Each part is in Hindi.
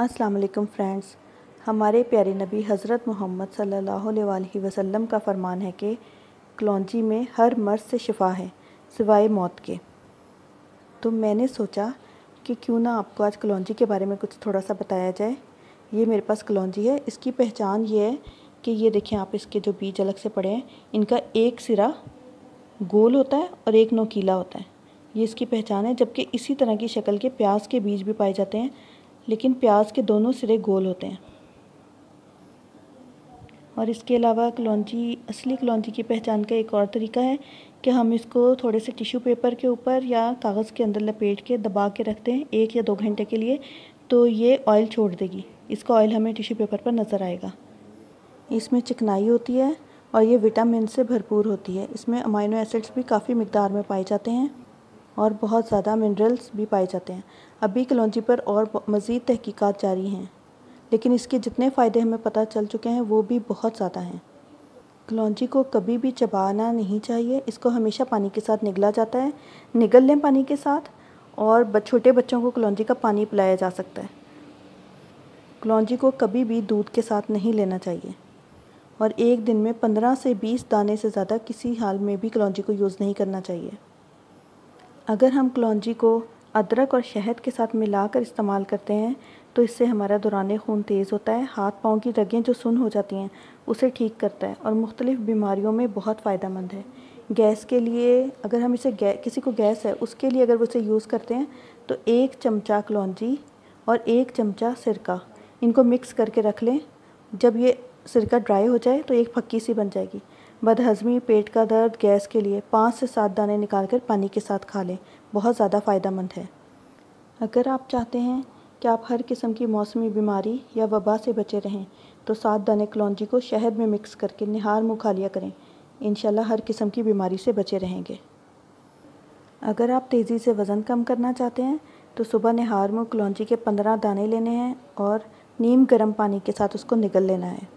अस्सलाम वालेकुम फ्रेंड्स। हमारे प्यारे नबी हज़रत मोहम्मद सल्लल्लाहु अलैहि वसल्लम का फरमान है कि कलौंजी में हर मर्ज़ से शिफा है, सिवाय मौत के। तो मैंने सोचा कि क्यों ना आपको आज कलौंजी के बारे में कुछ थोड़ा सा बताया जाए। ये मेरे पास कलौंजी है। इसकी पहचान ये है कि ये देखें, आप इसके जो बीज अलग से पड़े हैं, इनका एक सिरा गोल होता है और एक नोकीला होता है। ये इसकी पहचान है, जबकि इसी तरह की शक्ल के प्याज के बीज भी पाए जाते हैं। लेकिन प्याज के दोनों सिरे गोल होते हैं। और इसके अलावा कलौंजी, असली कलौंजी की पहचान का एक और तरीका है कि हम इसको थोड़े से टिश्यू पेपर के ऊपर या कागज़ के अंदर लपेट के दबा के रखते हैं एक या दो घंटे के लिए तो ये ऑयल छोड़ देगी। इसका ऑयल हमें टिश्यू पेपर पर नज़र आएगा। इसमें चिकनाई होती है और ये विटामिन से भरपूर होती है। इसमें अमाइनो एसिड्स भी काफ़ी मकदार में पाए जाते हैं। और बहुत ज़्यादा मिनरल्स भी पाए जाते हैं। अभी कलौजी पर और मज़ीद तहकीकात जारी हैं, लेकिन इसके जितने फ़ायदे हमें पता चल चुके हैं, वो भी बहुत ज़्यादा हैं। कलौजी को कभी भी चबाना नहीं चाहिए, इसको हमेशा पानी के साथ निगला जाता है, निगल लें पानी के साथ, और छोटे बच्चों को कलौजी का पानी पिलाया जा सकता है। कलौजी को कभी भी दूध के साथ नहीं लेना चाहिए, और एक दिन में पंद्रह से बीस दाने से ज़्यादा किसी हाल में भी कलौजी को यूज़ नहीं करना चाहिए। अगर हम कलौजी को अदरक और शहद के साथ मिलाकर इस्तेमाल करते हैं तो इससे हमारा दौरान खून तेज़ होता है, हाथ पाँव की रगें जो सुन हो जाती हैं, उसे ठीक करता है और मुख्तलिफ़ बीमारियों में बहुत फ़ायदा मंद है। गैस के लिए, अगर हम इसे किसी को गैस है, उसके लिए अगर वो इसे यूज़ करते हैं तो एक चमचा कलौजी और एक चमचा सिरका, इनको मिक्स करके रख लें। जब ये सिरका ड्राई हो जाए तो एक फक्की सी बन जाएगी। बदहज़मी पेट का दर्द गैस के लिए पाँच से सात दाने निकाल कर पानी के साथ खा लें। बहुत ज़्यादा फ़ायदा मंद है। अगर आप चाहते हैं कि आप हर किस्म की मौसमी बीमारी या वबा से बचे रहें तो सात दाने कलौजी को शहद में मिक्स करके निहार मुँह खा लिया करें। इन हर किस्म की बीमारी से बचे रहेंगे। अगर आप तेज़ी से वज़न कम करना चाहते हैं तो सुबह निहार मुँह कलौजी के पंद्रह दाने लेने हैं और नीम गर्म पानी के साथ उसको निगल लेना है।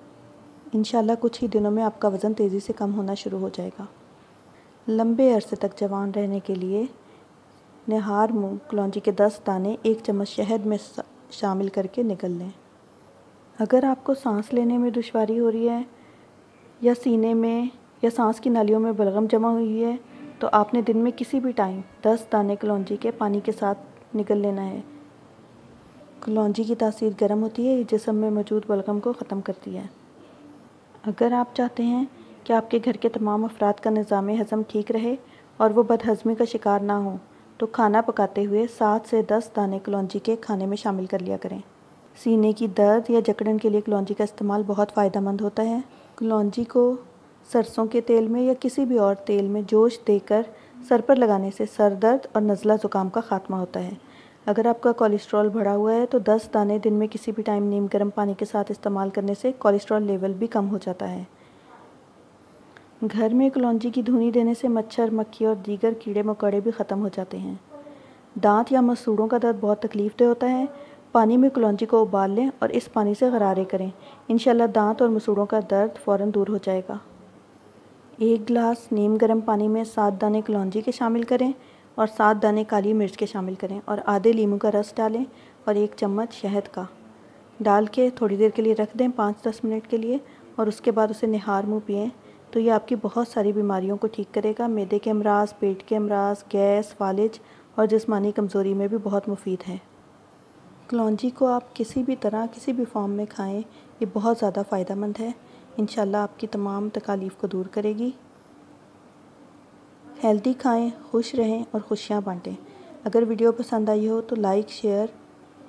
इन कुछ ही दिनों में आपका वज़न तेज़ी से कम होना शुरू हो जाएगा। लंबे अरसे तक जवान रहने के लिए निहार मुँह कलौजी के दस दाने, एक चम्मच शहद में शामिल करके निकल लें। अगर आपको सांस लेने में दुशारी हो रही है, या सीने में, या सांस की नालियों में बलगम जमा हुई है तो आपने दिन में किसी भी टाइम दस दाने कलौजी के पानी के साथ निकल लेना है। कलौजी की तासीर गर्म होती है जिसम में मौजूद बलगम को ख़त्म करती है। अगर आप चाहते हैं कि आपके घर के तमाम अफराद का निज़ाम हज़म ठीक रहे और वो बदहज़मी का शिकार ना हो तो खाना पकाते हुए सात से दस दाने कलौजी के खाने में शामिल कर लिया करें। सीने की दर्द या जकड़न के लिए कलौजी का इस्तेमाल बहुत फ़ायदा मंद होता है। कलौजी को सरसों के तेल में या किसी भी और तेल में जोश देकर सर पर लगाने से सर दर्द और नज़ला ज़ुकाम का ख़ात्मा होता है। अगर आपका कोलेस्ट्रॉल बढ़ा हुआ है तो 10 दाने दिन में किसी भी टाइम नीम गर्म पानी के साथ इस्तेमाल करने से कोलेस्ट्रॉल लेवल भी कम हो जाता है। घर में कलौजी की धुनी देने से मच्छर, मक्खी और दीगर कीड़े मकोड़े भी ख़त्म हो जाते हैं। दांत या मसूड़ों का दर्द बहुत तकलीफ़ दे होता है। पानी में कलौजी को उबाल लें और इस पानी से गरारे करें। इन दांत और मसूड़ों का दर्द फ़ौर दूर हो जाएगा। एक गिलास नीम गर्म पानी में सात दाने कलौजी के शामिल करें। और सात दाने काली मिर्च के शामिल करें और आधे लीमू का रस डालें और एक चम्मच शहद का। डाल के थोड़ी देर के लिए रख दें, पाँच दस मिनट के लिए और उसके बाद उसे निहार मुँह पिएँ। तो ये आपकी बहुत सारी बीमारियों को ठीक करेगा। मैदे के अमराज, पेट के अमराज, गैस, फालिज और जिसमानी कमज़ोरी में भी बहुत मुफीद है। कलौजी को आप किसी भी तरह, किसी भी फॉर्म में खाएँ, ये बहुत ज़्यादा फ़ायदा मंद है। इन आपकी तमाम तकालीफ़ को दूर करेगी। हेल्दी खाएँ, खुश रहें और खुशियाँ बांटें। अगर वीडियो पसंद आई हो तो लाइक, शेयर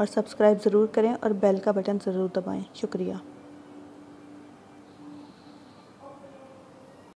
और सब्सक्राइब ज़रूर करें और बेल का बटन ज़रूर दबाएँ। शुक्रिया।